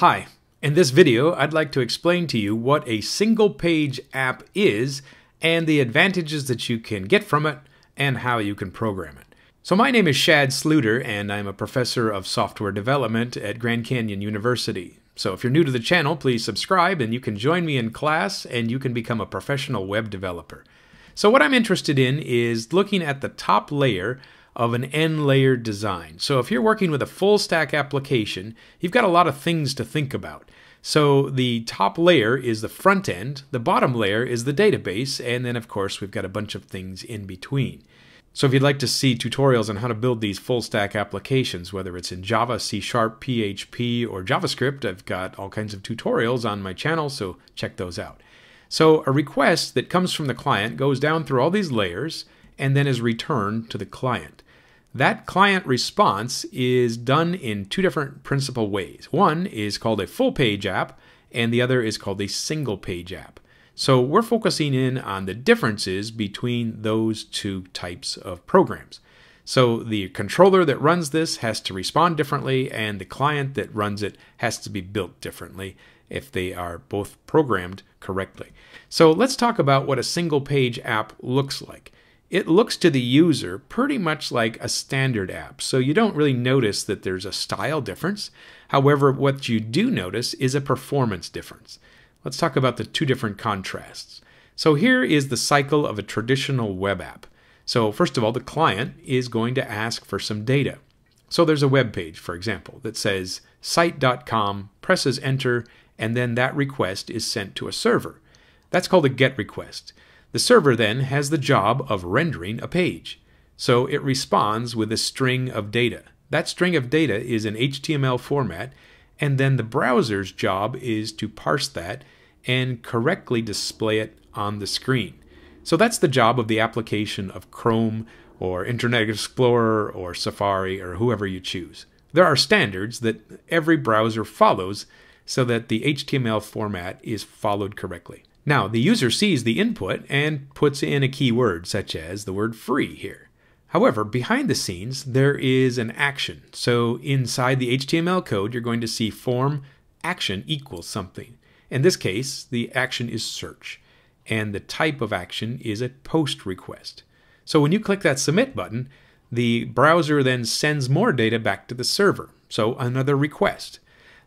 Hi, in this video I'd like to explain to you what a single page app is and the advantages that you can get from it and how you can program it. So my name is Shad Sluiter and I'm a professor of software development at Grand Canyon University. So if you're new to the channel, please subscribe and you can join me in class and you can become a professional web developer. So what I'm interested in is looking at the top layer of an n-layer design. So if you're working with a full stack application, you've got a lot of things to think about. So the top layer is the front end, the bottom layer is the database, and then of course we've got a bunch of things in between. So if you'd like to see tutorials on how to build these full stack applications, whether it's in Java, C Sharp, PHP, or JavaScript, I've got all kinds of tutorials on my channel, so check those out. So a request that comes from the client goes down through all these layers and then is returned to the client. That client response is done in two different principal ways. One is called a full page app, and the other is called a single page app. So we're focusing in on the differences between those two types of programs. So the controller that runs this has to respond differently, and the client that runs it has to be built differently if they are both programmed correctly. So let's talk about what a single page app looks like it looks to the user pretty much like a standard app, so you don't really notice that there's a style difference. However, what you do notice is a performance difference. Let's talk about the two different contrasts. So here is the cycle of a traditional web app. So first of all, the client is going to ask for some data. So there's a web page, for example, that says site.com, presses enter, and then that request is sent to a server. That's called a GET request. The server then has the job of rendering a page. So it responds with a string of data. That string of data is in HTML format, and then the browser's job is to parse that and correctly display it on the screen. So that's the job of the application of Chrome or Internet Explorer or Safari or whoever you choose. There are standards that every browser follows so that the HTML format is followed correctly. Now, the user sees the input and puts in a keyword, such as the word free here. However, behind the scenes, there is an action. So inside the HTML code, you're going to see form action equals something. In this case, the action is search, and the type of action is a post request. So when you click that submit button, the browser then sends more data back to the server. So another request.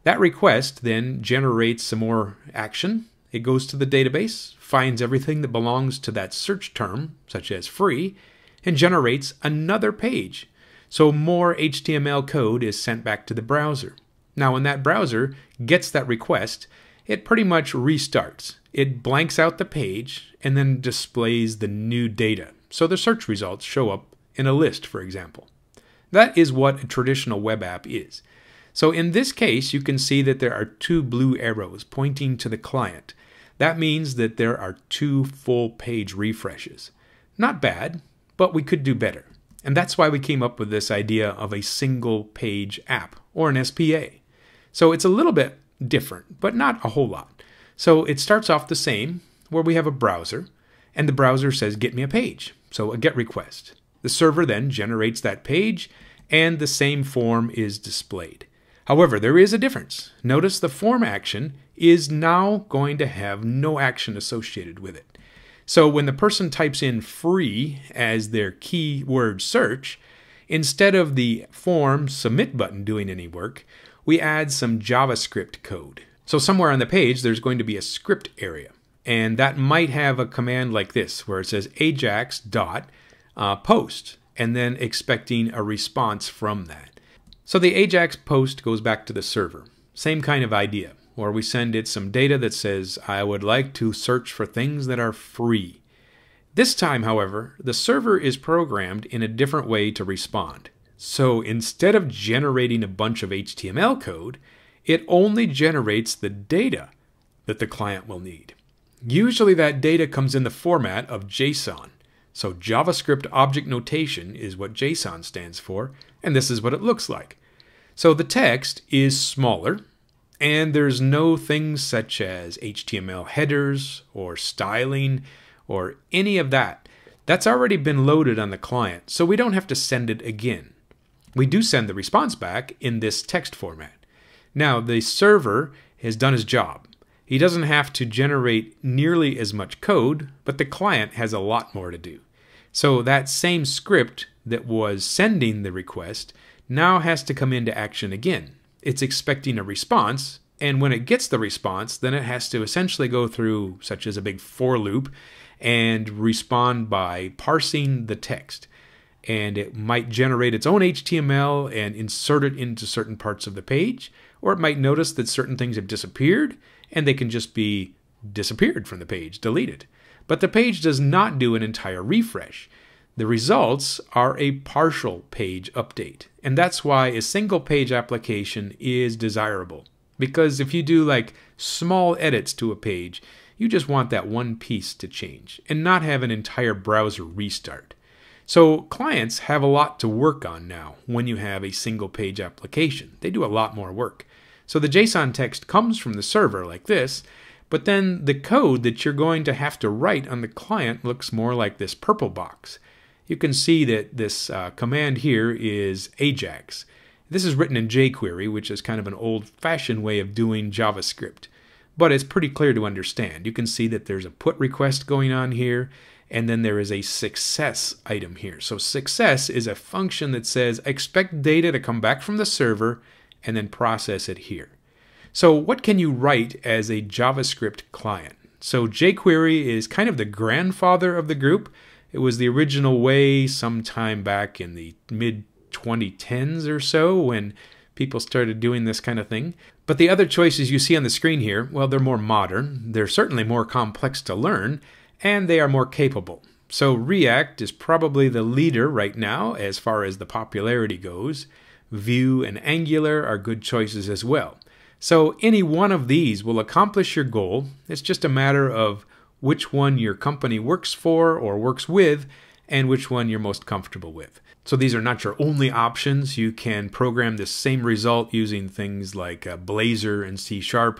That request then generates some more action, it goes to the database, finds everything that belongs to that search term, such as free, and generates another page. So more HTML code is sent back to the browser. Now, when that browser gets that request, it pretty much restarts. It blanks out the page and then displays the new data. So the search results show up in a list, for example. That is what a traditional web app is. So in this case, you can see that there are two blue arrows pointing to the client. That means that there are two full page refreshes. Not bad, but we could do better. And that's why we came up with this idea of a single page app, or an SPA. So it's a little bit different, but not a whole lot. So it starts off the same, where we have a browser, and the browser says, Get me a page. So a GET request. The server then generates that page, and the same form is displayed. However, there is a difference. Notice the form action is now going to have no action associated with it. So when the person types in free as their keyword search, instead of the form submit button doing any work, we add some JavaScript code. So somewhere on the page, there's going to be a script area. And that might have a command like this, where it says ajax dot uh, post, and then expecting a response from that. So the AJAX post goes back to the server. Same kind of idea, where we send it some data that says, I would like to search for things that are free. This time, however, the server is programmed in a different way to respond. So instead of generating a bunch of HTML code, it only generates the data that the client will need. Usually that data comes in the format of JSON. So JavaScript Object Notation is what JSON stands for, and this is what it looks like. So the text is smaller, and there's no things such as HTML headers or styling or any of that. That's already been loaded on the client, so we don't have to send it again. We do send the response back in this text format. Now, the server has done his job. He doesn't have to generate nearly as much code, but the client has a lot more to do. So that same script that was sending the request now has to come into action again. It's expecting a response, and when it gets the response, then it has to essentially go through, such as a big for loop, and respond by parsing the text. And it might generate its own HTML and insert it into certain parts of the page, or it might notice that certain things have disappeared and they can just be disappeared from the page, deleted. But the page does not do an entire refresh. The results are a partial page update, and that's why a single page application is desirable. Because if you do like small edits to a page, you just want that one piece to change and not have an entire browser restart. So clients have a lot to work on now when you have a single page application. They do a lot more work. So the JSON text comes from the server like this, but then the code that you're going to have to write on the client looks more like this purple box you can see that this uh, command here is Ajax. This is written in jQuery, which is kind of an old-fashioned way of doing JavaScript, but it's pretty clear to understand. You can see that there's a put request going on here, and then there is a success item here. So success is a function that says expect data to come back from the server and then process it here. So what can you write as a JavaScript client? So jQuery is kind of the grandfather of the group, it was the original way sometime back in the mid 2010s or so when people started doing this kind of thing. But the other choices you see on the screen here, well, they're more modern, they're certainly more complex to learn, and they are more capable. So React is probably the leader right now as far as the popularity goes. Vue and Angular are good choices as well. So any one of these will accomplish your goal. It's just a matter of which one your company works for or works with, and which one you're most comfortable with. So these are not your only options. You can program the same result using things like uh, Blazor and C Sharp,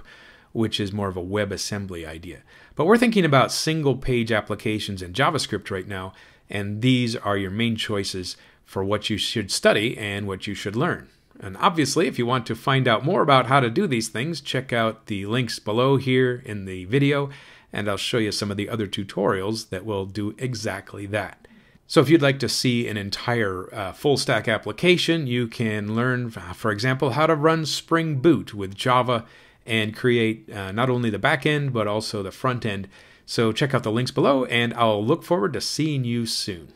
which is more of a WebAssembly idea. But we're thinking about single page applications in JavaScript right now, and these are your main choices for what you should study and what you should learn. And obviously, if you want to find out more about how to do these things, check out the links below here in the video and I'll show you some of the other tutorials that will do exactly that. So if you'd like to see an entire uh, full stack application, you can learn, for example, how to run Spring Boot with Java and create uh, not only the back end, but also the front end. So check out the links below, and I'll look forward to seeing you soon.